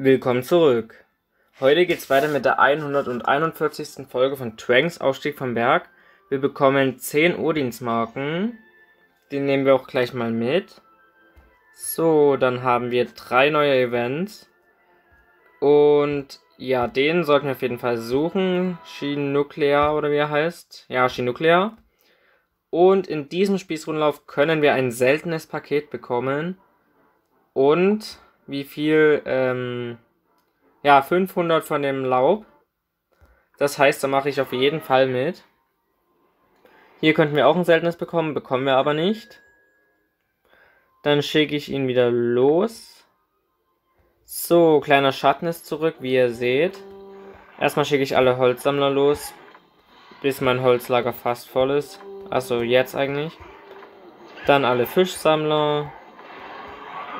Willkommen zurück. Heute geht's weiter mit der 141. Folge von Tranks Ausstieg vom Berg. Wir bekommen 10 Odinsmarken. Den nehmen wir auch gleich mal mit. So, dann haben wir drei neue Events. Und ja, den sollten wir auf jeden Fall suchen. Shinuklear oder wie er heißt. Ja, Shinuklear. Und in diesem Spießrundlauf können wir ein seltenes Paket bekommen. Und wie viel, ähm, ja, 500 von dem Laub. Das heißt, da mache ich auf jeden Fall mit. Hier könnten wir auch ein seltenes bekommen, bekommen wir aber nicht. Dann schicke ich ihn wieder los. So, kleiner Schatten ist zurück, wie ihr seht. Erstmal schicke ich alle Holzsammler los, bis mein Holzlager fast voll ist. Also jetzt eigentlich. Dann alle Fischsammler.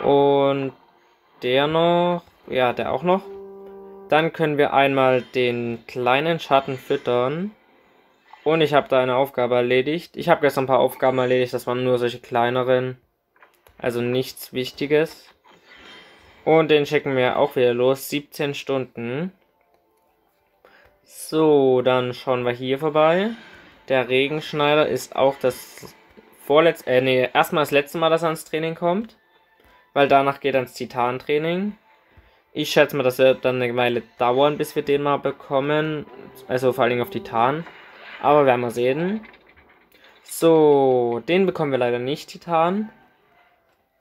Und der noch. Ja, der auch noch. Dann können wir einmal den kleinen Schatten füttern. Und ich habe da eine Aufgabe erledigt. Ich habe gestern ein paar Aufgaben erledigt, das waren nur solche kleineren. Also nichts Wichtiges. Und den schicken wir auch wieder los. 17 Stunden. So, dann schauen wir hier vorbei. Der Regenschneider ist auch das vorletzte, äh, nee, erstmal das letzte Mal, dass er ans Training kommt weil danach geht ans Titan-Training. Ich schätze mal, das wird dann eine Weile dauern, bis wir den mal bekommen. Also vor allem auf Titan. Aber werden wir sehen. So, den bekommen wir leider nicht, Titan.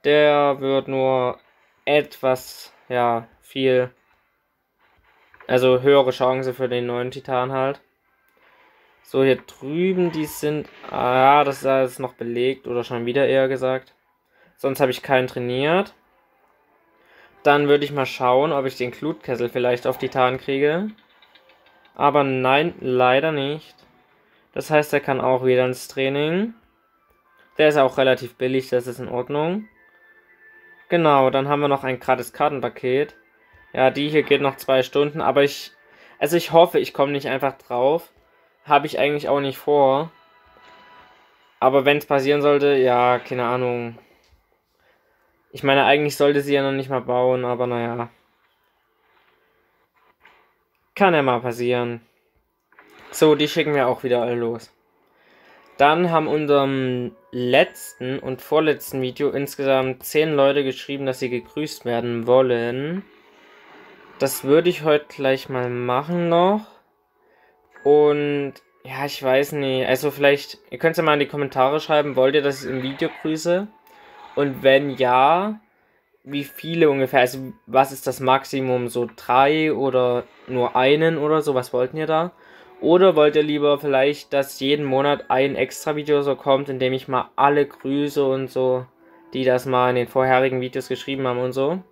Der wird nur etwas, ja, viel. Also höhere Chance für den neuen Titan halt. So, hier drüben, die sind. Ah, das ist alles noch belegt oder schon wieder eher gesagt. Sonst habe ich keinen trainiert. Dann würde ich mal schauen, ob ich den Glutkessel vielleicht auf Titan kriege. Aber nein, leider nicht. Das heißt, er kann auch wieder ins Training. Der ist auch relativ billig, das ist in Ordnung. Genau, dann haben wir noch ein gratis Kartenpaket. Ja, die hier geht noch zwei Stunden, aber ich... Also ich hoffe, ich komme nicht einfach drauf. Habe ich eigentlich auch nicht vor. Aber wenn es passieren sollte, ja, keine Ahnung. Ich meine, eigentlich sollte sie ja noch nicht mal bauen, aber naja. Kann ja mal passieren. So, die schicken wir auch wieder alle los. Dann haben unserem letzten und vorletzten Video insgesamt 10 Leute geschrieben, dass sie gegrüßt werden wollen. Das würde ich heute gleich mal machen noch. Und ja, ich weiß nicht. Also vielleicht, ihr könnt es ja mal in die Kommentare schreiben, wollt ihr, dass ich im Video grüße? Und wenn ja, wie viele ungefähr? Also was ist das Maximum? So drei oder nur einen oder so? Was wollten ihr da? Oder wollt ihr lieber vielleicht, dass jeden Monat ein extra Video so kommt, in dem ich mal alle grüße und so, die das mal in den vorherigen Videos geschrieben haben und so?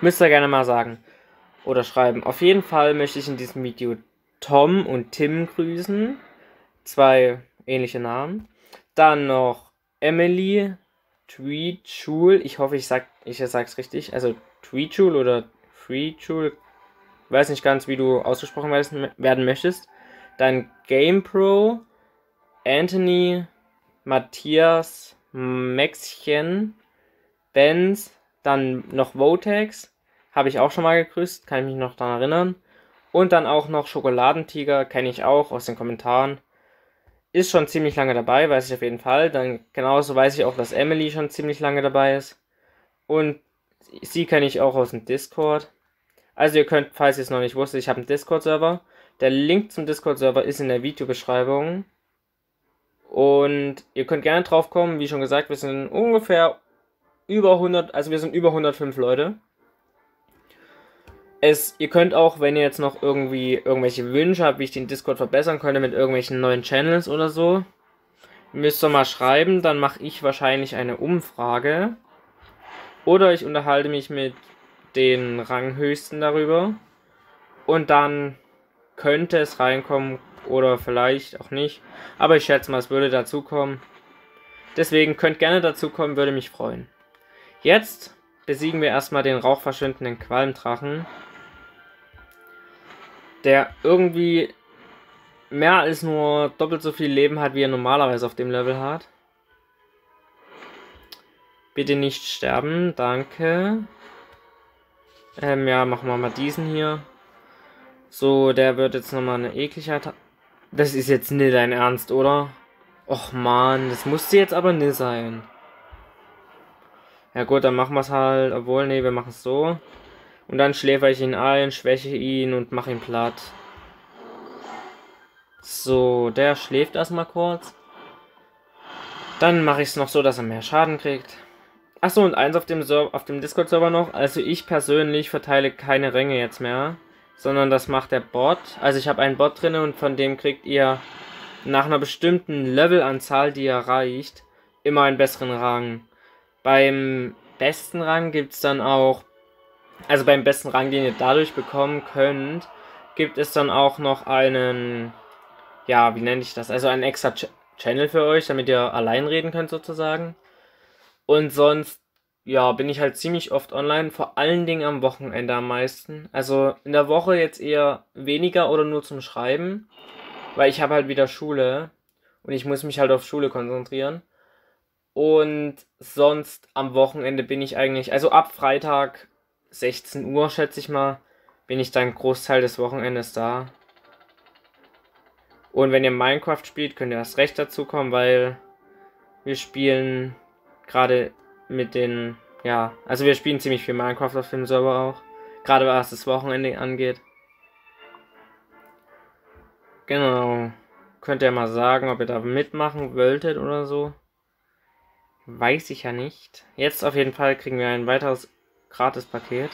Müsst ihr gerne mal sagen. Oder schreiben. Auf jeden Fall möchte ich in diesem Video Tom und Tim grüßen. Zwei ähnliche Namen. Dann noch Emily, Tweetschul, ich hoffe, ich sag, ich richtig, also Tweetschul oder Freechul, weiß nicht ganz, wie du ausgesprochen werden möchtest. Dann GamePro, Anthony, Matthias, Maxchen, Benz, dann noch Votex, habe ich auch schon mal gegrüßt, kann ich mich noch daran erinnern. Und dann auch noch Schokoladentiger, kenne ich auch aus den Kommentaren ist schon ziemlich lange dabei, weiß ich auf jeden Fall. Dann genauso weiß ich auch, dass Emily schon ziemlich lange dabei ist. Und sie kenne ich auch aus dem Discord. Also ihr könnt, falls ihr es noch nicht wusstet, ich habe einen Discord-Server. Der Link zum Discord-Server ist in der Videobeschreibung. Und ihr könnt gerne drauf kommen. Wie schon gesagt, wir sind ungefähr über 100, also wir sind über 105 Leute. Es, ihr könnt auch, wenn ihr jetzt noch irgendwie irgendwelche Wünsche habt, wie ich den Discord verbessern könnte mit irgendwelchen neuen Channels oder so, müsst ihr mal schreiben, dann mache ich wahrscheinlich eine Umfrage. Oder ich unterhalte mich mit den Ranghöchsten darüber. Und dann könnte es reinkommen oder vielleicht auch nicht. Aber ich schätze mal, es würde dazukommen. Deswegen könnt gerne dazukommen, würde mich freuen. Jetzt besiegen wir erstmal den rauchverschwindenden Qualmdrachen der irgendwie mehr als nur doppelt so viel Leben hat, wie er normalerweise auf dem Level hat. Bitte nicht sterben, danke. Ähm, ja, machen wir mal diesen hier. So, der wird jetzt nochmal eine Ekligkeit. Das ist jetzt nicht dein Ernst, oder? Och man, das musste jetzt aber nicht sein. Ja gut, dann machen wir es halt. Obwohl, nee, wir machen es so. Und dann schläfer ich ihn ein, schwäche ihn und mache ihn platt. So, der schläft erstmal kurz. Dann mache ich es noch so, dass er mehr Schaden kriegt. Achso, und eins auf dem, dem Discord-Server noch. Also ich persönlich verteile keine Ränge jetzt mehr. Sondern das macht der Bot. Also ich habe einen Bot drin und von dem kriegt ihr nach einer bestimmten Levelanzahl, die ihr erreicht, immer einen besseren Rang. Beim besten Rang gibt es dann auch, also beim besten Rang, den ihr dadurch bekommen könnt, gibt es dann auch noch einen, ja, wie nenne ich das? Also einen extra Ch Channel für euch, damit ihr allein reden könnt sozusagen. Und sonst, ja, bin ich halt ziemlich oft online, vor allen Dingen am Wochenende am meisten. Also in der Woche jetzt eher weniger oder nur zum Schreiben, weil ich habe halt wieder Schule und ich muss mich halt auf Schule konzentrieren. Und sonst am Wochenende bin ich eigentlich, also ab Freitag 16 Uhr, schätze ich mal, bin ich dann Großteil des Wochenendes da. Und wenn ihr Minecraft spielt, könnt ihr erst recht dazu kommen, weil wir spielen gerade mit den, ja, also wir spielen ziemlich viel Minecraft auf dem Server auch. Gerade was das Wochenende angeht. Genau. Könnt ihr mal sagen, ob ihr da mitmachen wolltet oder so. Weiß ich ja nicht. Jetzt auf jeden Fall kriegen wir ein weiteres Gratis-Paket.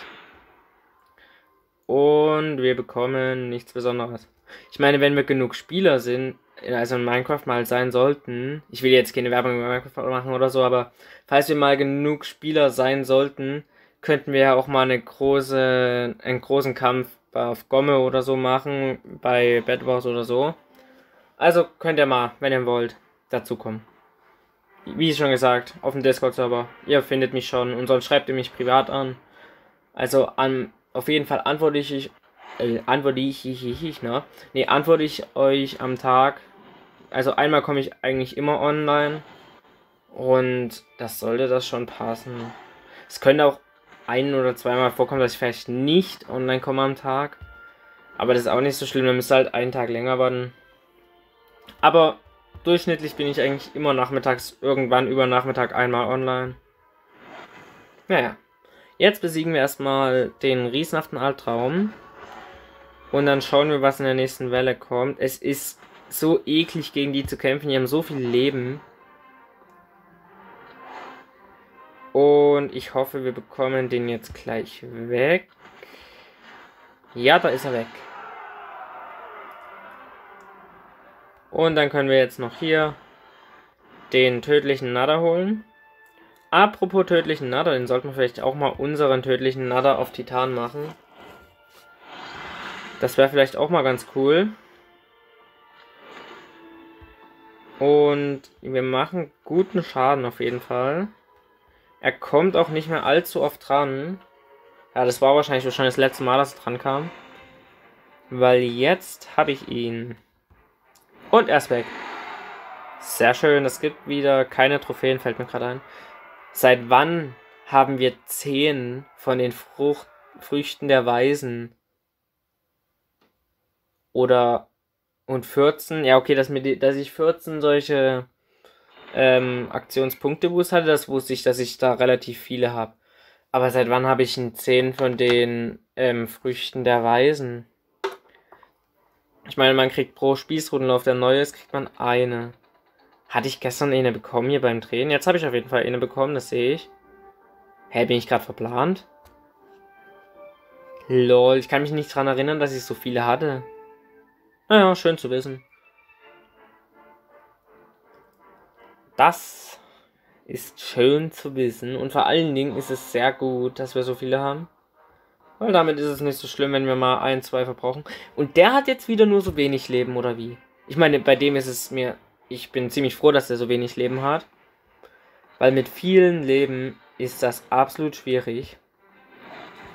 Und wir bekommen nichts Besonderes. Ich meine, wenn wir genug Spieler sind, also in Minecraft mal sein sollten, ich will jetzt keine Werbung über Minecraft machen oder so, aber falls wir mal genug Spieler sein sollten, könnten wir ja auch mal eine große, einen großen Kampf auf Gomme oder so machen, bei Bad Wars oder so. Also könnt ihr mal, wenn ihr wollt, dazu kommen wie schon gesagt, auf dem Discord-Server. Ihr findet mich schon und sonst schreibt ihr mich privat an. Also an, auf jeden Fall antworte ich, äh, antworte ich, ich, ich, ich, ne? Ne, antworte ich euch am Tag. Also einmal komme ich eigentlich immer online. Und das sollte das schon passen. Es könnte auch ein oder zweimal vorkommen, dass ich vielleicht nicht online komme am Tag. Aber das ist auch nicht so schlimm, dann müsst ihr halt einen Tag länger warten. Aber durchschnittlich bin ich eigentlich immer nachmittags, irgendwann über Nachmittag einmal online. Naja. Jetzt besiegen wir erstmal den riesenhaften Altraum. Und dann schauen wir, was in der nächsten Welle kommt. Es ist so eklig, gegen die zu kämpfen. Die haben so viel Leben. Und ich hoffe, wir bekommen den jetzt gleich weg. Ja, da ist er weg. Und dann können wir jetzt noch hier den tödlichen Nader holen. Apropos tödlichen Nader, den sollten wir vielleicht auch mal unseren tödlichen Nader auf Titan machen. Das wäre vielleicht auch mal ganz cool. Und wir machen guten Schaden auf jeden Fall. Er kommt auch nicht mehr allzu oft dran. Ja, das war wahrscheinlich wahrscheinlich das letzte Mal, dass er dran kam. Weil jetzt habe ich ihn. Und er ist weg. Sehr schön, es gibt wieder keine Trophäen, fällt mir gerade ein. Seit wann haben wir 10 von den Frucht, Früchten der Weisen? Oder und 14? Ja, okay, dass, mir dass ich 14 solche ähm, Aktionspunkte-Boost hatte, das wusste ich, dass ich da relativ viele habe. Aber seit wann habe ich ein 10 von den ähm, Früchten der Weisen? Ich meine, man kriegt pro Spießrutenlauf, der neu ist, kriegt man eine. Hatte ich gestern eine bekommen hier beim Drehen? Jetzt habe ich auf jeden Fall eine bekommen, das sehe ich. Hä, bin ich gerade verplant? Lol, ich kann mich nicht dran erinnern, dass ich so viele hatte. Naja, schön zu wissen. Das ist schön zu wissen und vor allen Dingen ist es sehr gut, dass wir so viele haben. Weil damit ist es nicht so schlimm, wenn wir mal ein, zwei verbrauchen. Und der hat jetzt wieder nur so wenig Leben, oder wie? Ich meine, bei dem ist es mir. Ich bin ziemlich froh, dass er so wenig Leben hat. Weil mit vielen Leben ist das absolut schwierig,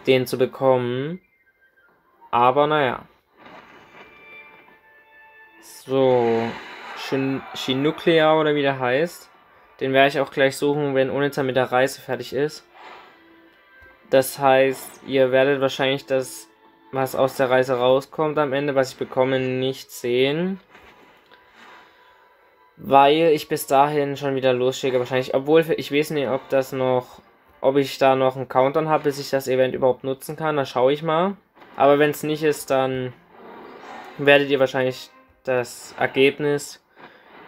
den zu bekommen. Aber naja. So. Shinuklea oder wie der heißt. Den werde ich auch gleich suchen, wenn Onita mit der Reise fertig ist. Das heißt, ihr werdet wahrscheinlich das, was aus der Reise rauskommt am Ende, was ich bekomme, nicht sehen. Weil ich bis dahin schon wieder losschicke, wahrscheinlich. Obwohl, ich weiß nicht, ob das noch, ob ich da noch einen Countdown habe, bis ich das Event überhaupt nutzen kann. Da schaue ich mal. Aber wenn es nicht ist, dann werdet ihr wahrscheinlich das Ergebnis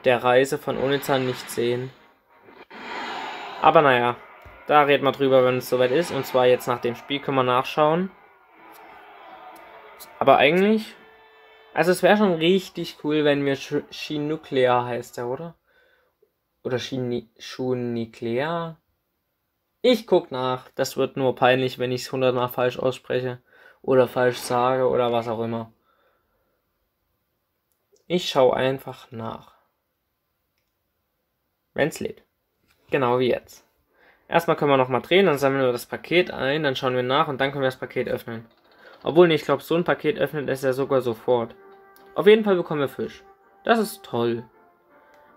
der Reise von Onizan nicht sehen. Aber naja, da reden wir drüber, wenn es soweit ist. Und zwar jetzt nach dem Spiel können wir nachschauen. Aber eigentlich... Also es wäre schon richtig cool, wenn mir Chinuklear heißt der, oder? Oder Schuniklear? Ich guck nach. Das wird nur peinlich, wenn ich es hundertmal falsch ausspreche. Oder falsch sage oder was auch immer. Ich schaue einfach nach. Wenn's lädt. Genau wie jetzt. Erstmal können wir nochmal drehen, dann sammeln wir das Paket ein, dann schauen wir nach und dann können wir das Paket öffnen. Obwohl, ich glaube, so ein Paket öffnet es ja sogar sofort. Auf jeden Fall bekommen wir Fisch. Das ist toll.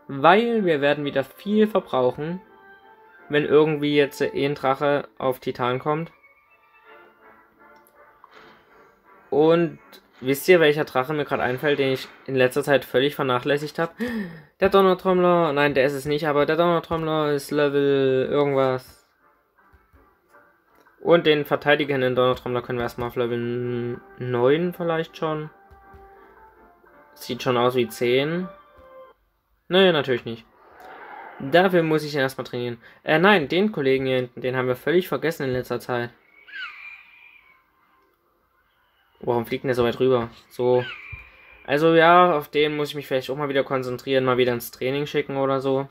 Weil wir werden wieder viel verbrauchen, wenn irgendwie jetzt ein Drache auf Titan kommt. Und wisst ihr, welcher Drache mir gerade einfällt, den ich in letzter Zeit völlig vernachlässigt habe? Der Donnertrommler. Nein, der ist es nicht, aber der Donnertrommler ist Level irgendwas. Und den verteidigenden Donnertrommler können wir erstmal auf Level 9 vielleicht schon. Sieht schon aus wie 10. Nein, natürlich nicht. Dafür muss ich ihn erstmal trainieren. Äh, nein, den Kollegen hier hinten, den haben wir völlig vergessen in letzter Zeit. Warum fliegt denn der so weit rüber? So. Also ja, auf den muss ich mich vielleicht auch mal wieder konzentrieren, mal wieder ins Training schicken oder so.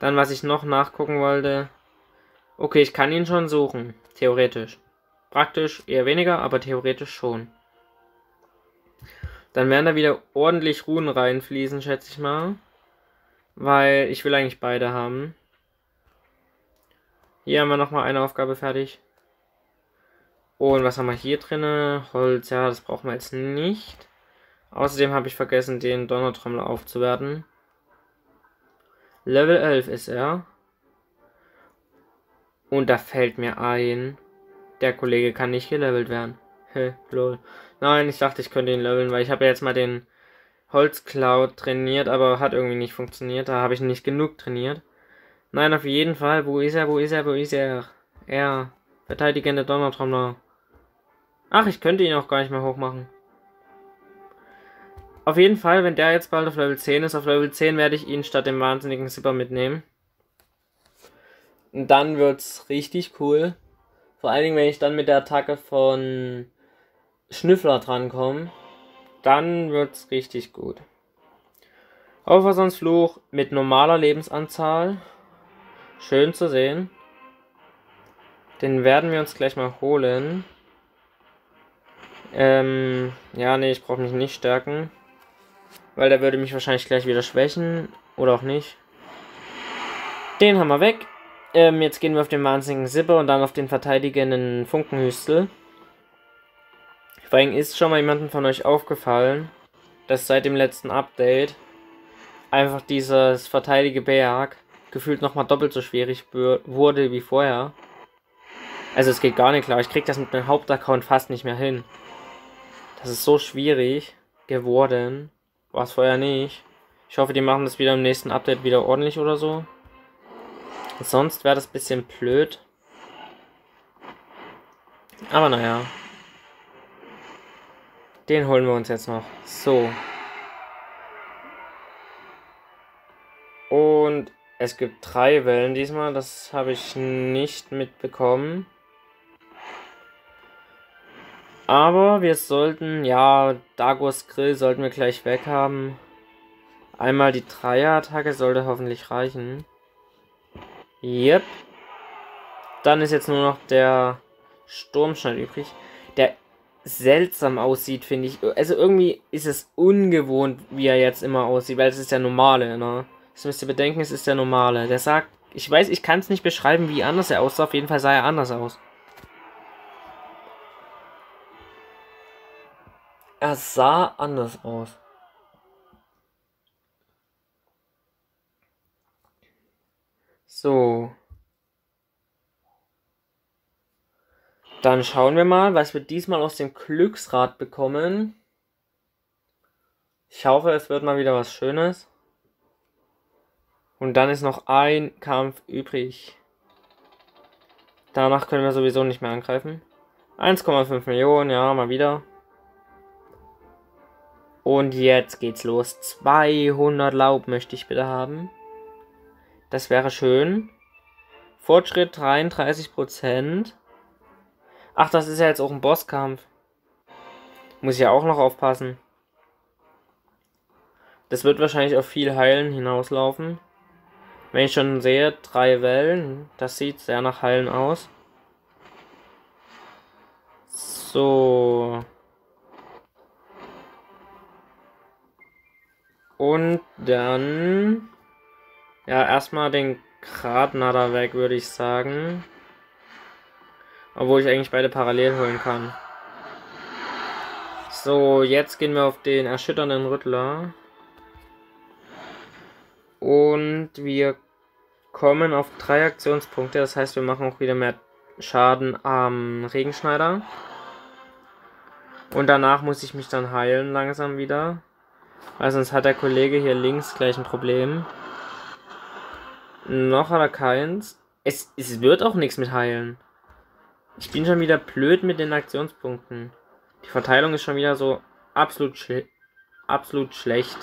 Dann, was ich noch nachgucken wollte. Okay, ich kann ihn schon suchen. Theoretisch. Praktisch eher weniger, aber theoretisch schon. Dann werden da wieder ordentlich Ruhen reinfließen, schätze ich mal. Weil ich will eigentlich beide haben. Hier haben wir nochmal eine Aufgabe fertig. Und was haben wir hier drin? Holz, ja, das brauchen wir jetzt nicht. Außerdem habe ich vergessen, den Donnertrommler aufzuwerten. Level 11 ist er. Und da fällt mir ein, der Kollege kann nicht gelevelt werden. Hä, lol. Nein, ich dachte, ich könnte ihn leveln, weil ich habe ja jetzt mal den Holzcloud trainiert, aber hat irgendwie nicht funktioniert. Da habe ich nicht genug trainiert. Nein, auf jeden Fall. Wo ist er? Wo ist er? Wo ist er? Er. Verteidigende Donnertrommler. Ach, ich könnte ihn auch gar nicht mehr hochmachen. Auf jeden Fall, wenn der jetzt bald auf Level 10 ist, auf Level 10 werde ich ihn statt dem wahnsinnigen Zipper mitnehmen. Und dann wird's richtig cool. Vor allen Dingen, wenn ich dann mit der Attacke von Schnüffler drankomme, dann wird's richtig gut. Auferstandsfluch mit normaler Lebensanzahl. Schön zu sehen. Den werden wir uns gleich mal holen. Ähm, ja, nee, ich brauche mich nicht stärken. Weil der würde mich wahrscheinlich gleich wieder schwächen. Oder auch nicht. Den haben wir weg. Ähm, jetzt gehen wir auf den wahnsinnigen Sipper und dann auf den verteidigenden Funkenhüstel. Vor allem ist schon mal jemandem von euch aufgefallen, dass seit dem letzten Update einfach dieses Verteidige Berg gefühlt nochmal doppelt so schwierig wurde wie vorher. Also es geht gar nicht klar. Ich krieg das mit meinem Hauptaccount fast nicht mehr hin. Das ist so schwierig geworden. War es vorher nicht. Ich hoffe, die machen das wieder im nächsten Update wieder ordentlich oder so. Sonst wäre das ein bisschen blöd. Aber naja. Den holen wir uns jetzt noch. So. Und es gibt drei Wellen diesmal. Das habe ich nicht mitbekommen. Aber wir sollten, ja, Dagos Grill sollten wir gleich weg haben. Einmal die Dreier-Attacke sollte hoffentlich reichen. Yep. Dann ist jetzt nur noch der Sturmschnall übrig. Der seltsam aussieht, finde ich. Also irgendwie ist es ungewohnt, wie er jetzt immer aussieht, weil es ist der normale, ne? Das müsst ihr bedenken, es ist der normale. Der sagt, ich weiß, ich kann es nicht beschreiben, wie anders er aussah. Auf jeden Fall sah er anders aus. Er sah anders aus. So. Dann schauen wir mal, was wir diesmal aus dem Glücksrad bekommen. Ich hoffe, es wird mal wieder was Schönes. Und dann ist noch ein Kampf übrig. Danach können wir sowieso nicht mehr angreifen. 1,5 Millionen, ja, mal wieder. Und jetzt geht's los. 200 Laub möchte ich bitte haben. Das wäre schön. Fortschritt 33%. Ach, das ist ja jetzt auch ein Bosskampf. Muss ich ja auch noch aufpassen. Das wird wahrscheinlich auf viel Heilen hinauslaufen. Wenn ich schon sehe, drei Wellen, das sieht sehr nach Heilen aus. So. Und dann... Ja, erstmal den Gradnader weg, würde ich sagen. Obwohl ich eigentlich beide parallel holen kann. So, jetzt gehen wir auf den erschütternden Rüttler. Und wir kommen auf drei Aktionspunkte. Das heißt, wir machen auch wieder mehr Schaden am Regenschneider. Und danach muss ich mich dann heilen langsam wieder. Weil sonst hat der Kollege hier links gleich ein Problem. Noch hat er keins. Es, es wird auch nichts mit heilen. Ich bin schon wieder blöd mit den Aktionspunkten. Die Verteilung ist schon wieder so absolut, schle absolut schlecht.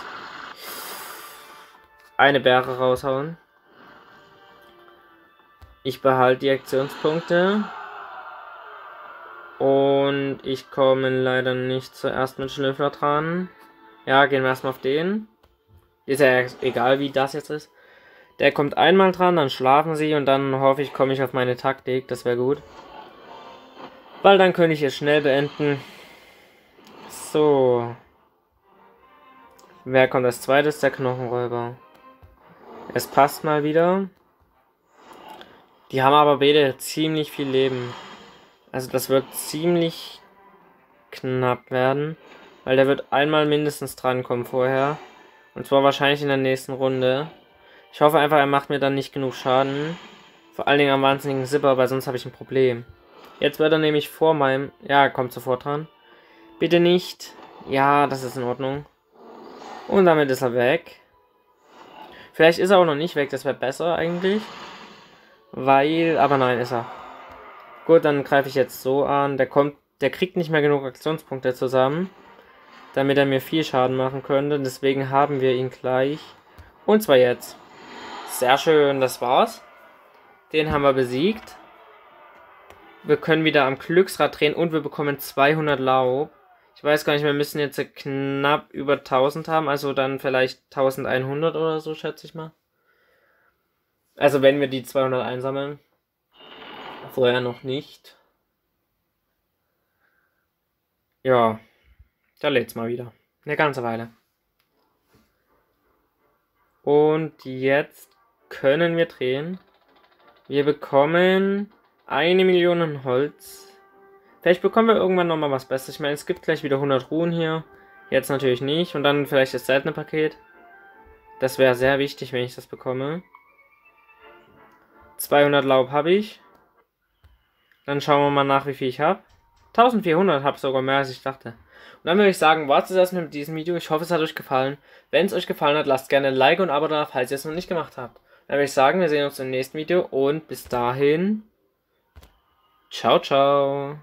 Eine Bäre raushauen. Ich behalte die Aktionspunkte. Und ich komme leider nicht zuerst mit Schnüffler dran. Ja, gehen wir erstmal auf den. Ist ja egal, wie das jetzt ist. Der kommt einmal dran, dann schlafen sie und dann hoffe ich, komme ich auf meine Taktik. Das wäre gut. Weil dann könnte ich es schnell beenden. So. Wer kommt als zweites? Der Knochenräuber. Es passt mal wieder. Die haben aber beide ziemlich viel Leben. Also das wird ziemlich knapp werden. Weil der wird einmal mindestens drankommen vorher. Und zwar wahrscheinlich in der nächsten Runde. Ich hoffe einfach, er macht mir dann nicht genug Schaden. Vor allen Dingen am wahnsinnigen Zipper, weil sonst habe ich ein Problem. Jetzt wird er nämlich vor meinem... Ja, kommt sofort dran. Bitte nicht. Ja, das ist in Ordnung. Und damit ist er weg. Vielleicht ist er auch noch nicht weg, das wäre besser eigentlich. Weil... Aber nein, ist er. Gut, dann greife ich jetzt so an. Der kommt... Der kriegt nicht mehr genug Aktionspunkte zusammen. Damit er mir viel Schaden machen könnte. Deswegen haben wir ihn gleich. Und zwar jetzt. Sehr schön, das war's. Den haben wir besiegt. Wir können wieder am Glücksrad drehen und wir bekommen 200 Laub. Ich weiß gar nicht, wir müssen jetzt knapp über 1000 haben, also dann vielleicht 1100 oder so, schätze ich mal. Also wenn wir die 200 einsammeln. Vorher noch nicht. Ja, da lädt's mal wieder. Eine ganze Weile. Und jetzt können wir drehen. Wir bekommen eine Million Holz. Vielleicht bekommen wir irgendwann nochmal was Besseres. Ich meine, es gibt gleich wieder 100 Ruhen hier. Jetzt natürlich nicht. Und dann vielleicht das seltene Paket. Das wäre sehr wichtig, wenn ich das bekomme. 200 Laub habe ich. Dann schauen wir mal nach, wie viel ich habe. 1400 habe sogar mehr, als ich dachte. Und dann würde ich sagen, war es das mit diesem Video. Ich hoffe, es hat euch gefallen. Wenn es euch gefallen hat, lasst gerne ein Like und ein Abo da, falls ihr es noch nicht gemacht habt. Dann würde ich sagen, wir sehen uns im nächsten Video und bis dahin. Ciao, ciao.